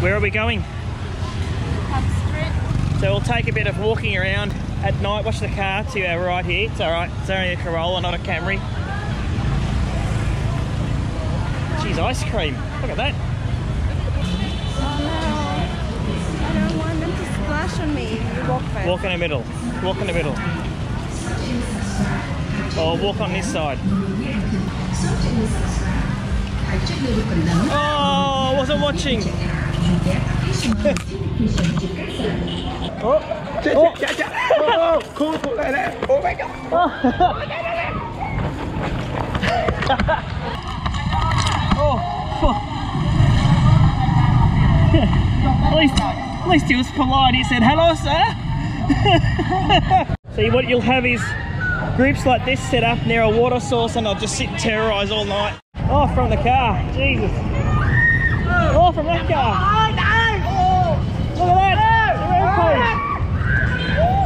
Where are we going? So we'll take a bit of walking around at night. Watch the car to our right here. It's all right. It's only a Corolla, not a Camry. Geez, ice cream. Look at that. Oh no. I don't want them to splash on me. You walk. Walk in the middle. Walk in the middle. Or walk on this side. Oh, I wasn't watching. Oh. oh, oh. Oh, cool, cool, like that. Oh my god. Oh, oh, oh fuck. at, least, at least he was polite. He said, hello, sir. See, what you'll have is groups like this set up near a water source and they'll just sit and terrorise all night. Oh, from the car. Jesus. Oh, from that car. Look at that. The rampage.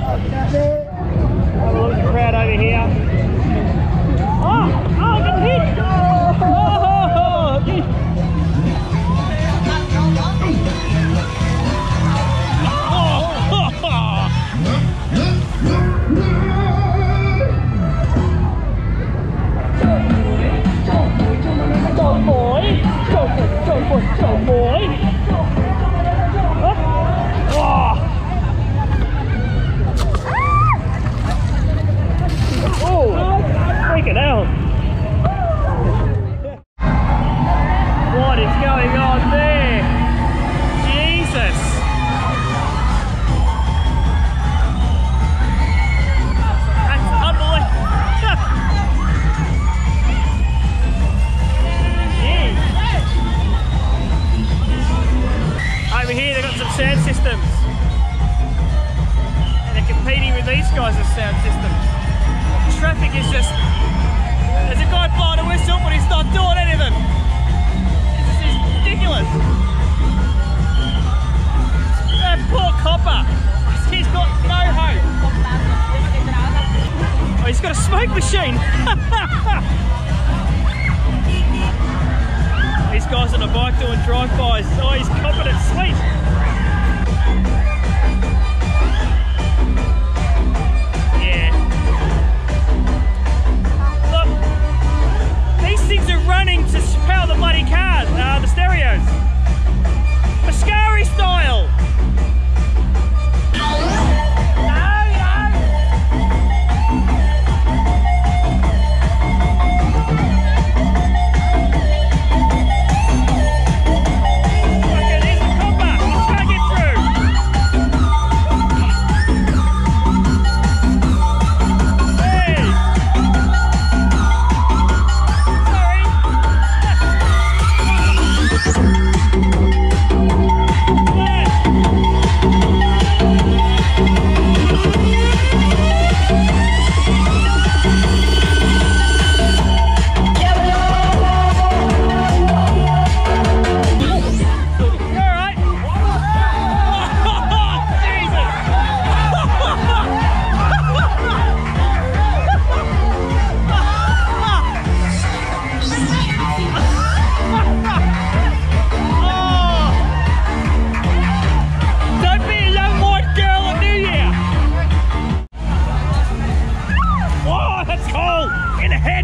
Have a the crowd over here.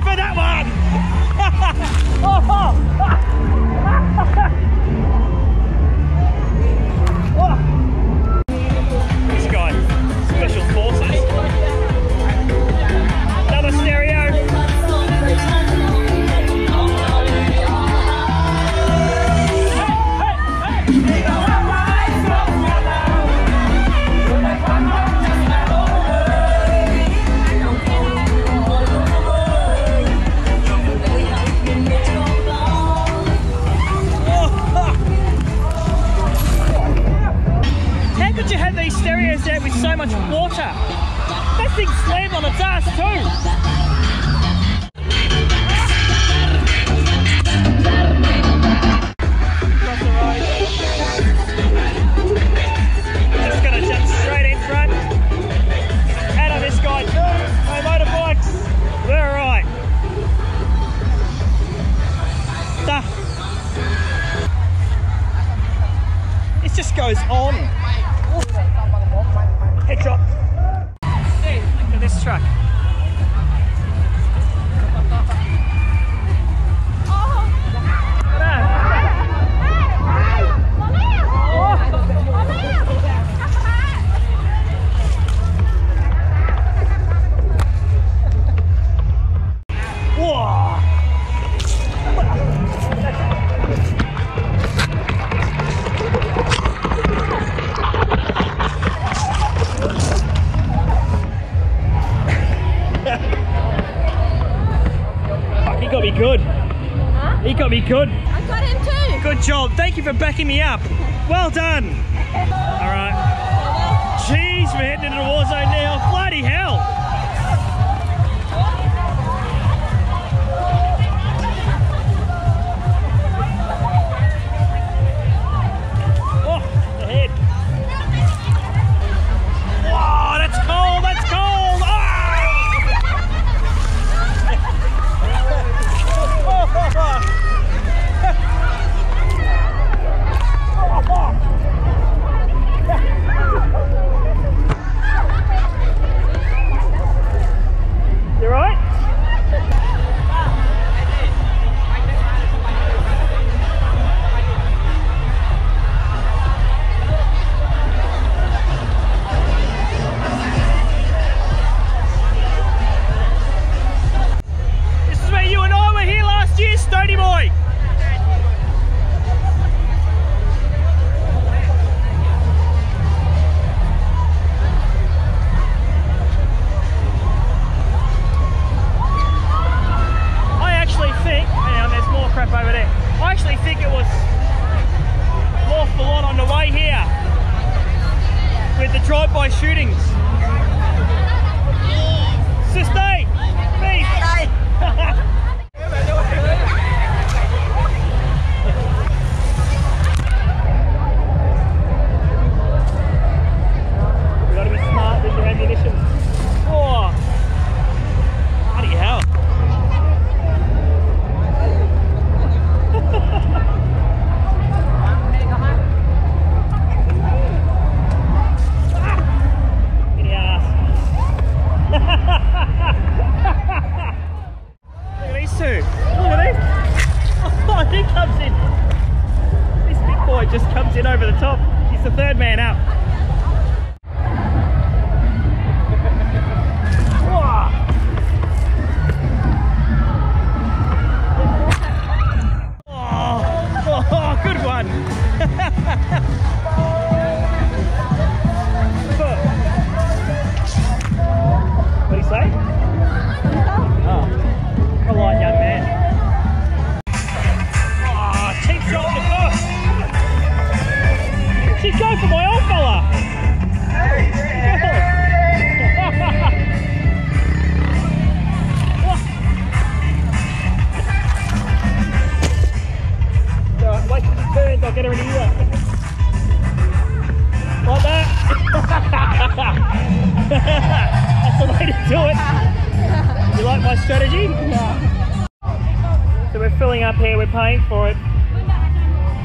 For that one! for backing me up. Well done. comes in. This big boy just comes in over the top. He's the third man out. we're filling up here, we're paying for it.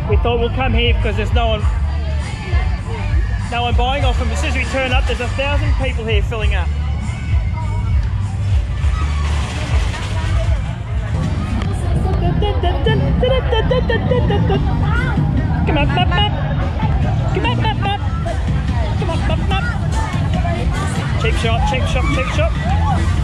We thought we'll come here because there's no one no one buying off them. As soon as we turn up, there's a thousand people here filling up. Come on, bop, bop. Come on, bop, bop. Come on, bop, bop. check shop, check shop, check shop.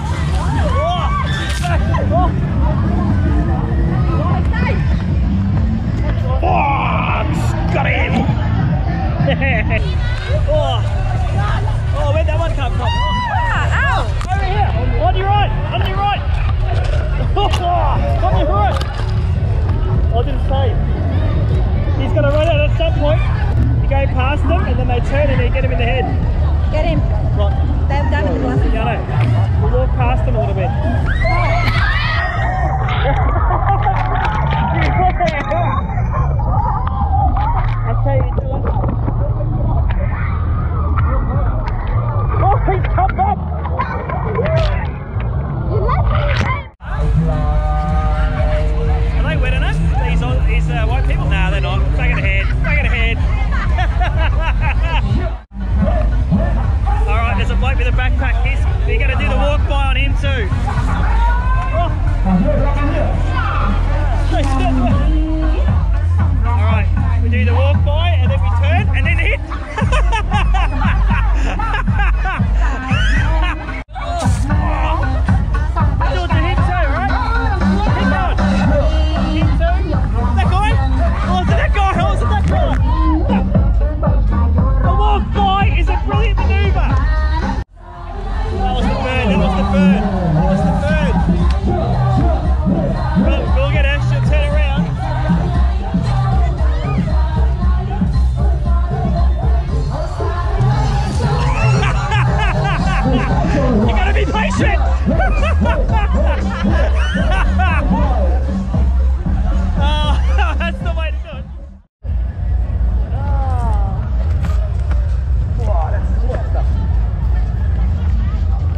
do the work.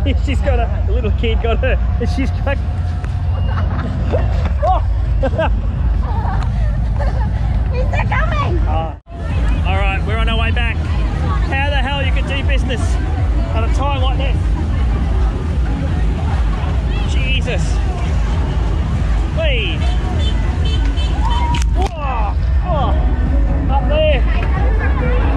she's got a, a little kid got her and she's got oh. Is coming? All right we're on our way back how the hell you can do business at a time like this jesus Whee. Whoa. Oh. up there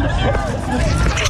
Hold it!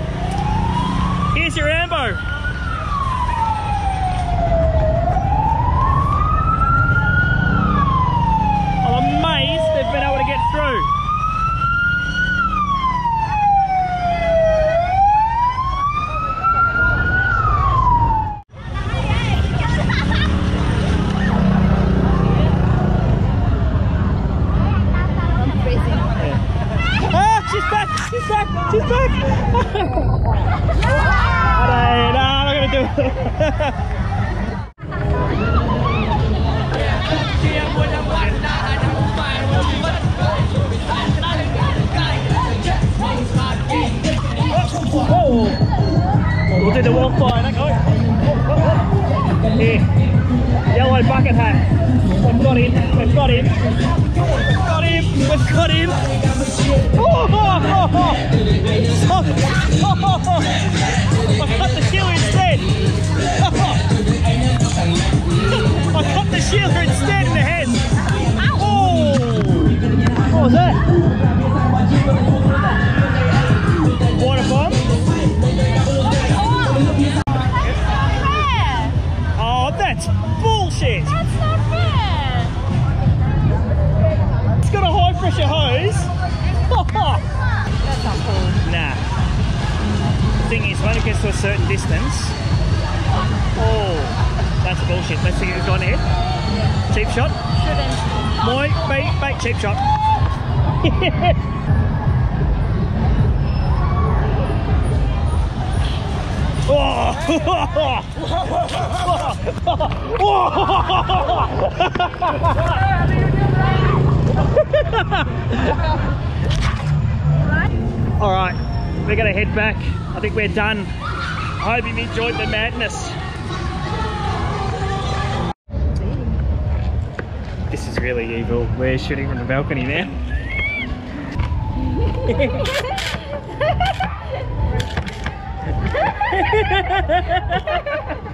she's back! She's back! She's back! Alright, no, I'm gonna do it. Whoa. We'll do the that guy. Here. Yellow bucket hat. We've got him. We've got him. Him. We've got him. Oh, oh, oh, oh. Oh, oh, oh. I cut the shealer instead. I cut the shealer instead in the head. Oh. What was that? Pressure hose. That's not cool. nah. Thing is, when it gets to a certain distance, oh, that's bullshit. Let's see who's gone ahead. Cheap shot. Shouldn't. Moi, bait, bait, cheap shot. Oh! All we're gonna head back. I think we're done. I hope you've enjoyed the madness. This is really evil. We're shooting from the balcony now.